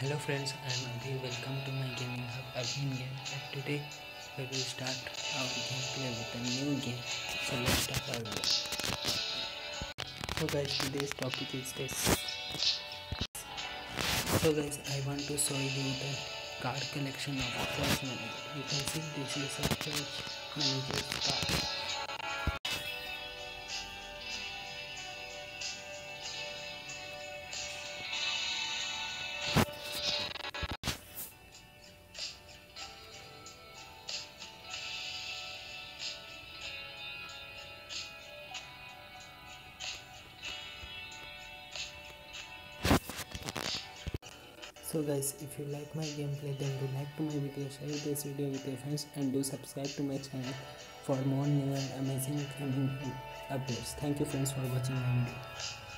Hello friends, I am Abhi. Welcome to my gaming hub again Game. And today we will start our gameplay with a new game. So let's start our video. So guys, today's topic is this. So guys, I want to show you the card collection of church manager. You can see this is a church manager's card. So guys, if you like my gameplay then do like to my video, share this video with your friends and do subscribe to my channel for more new and amazing gaming updates. Thank you friends for watching my video.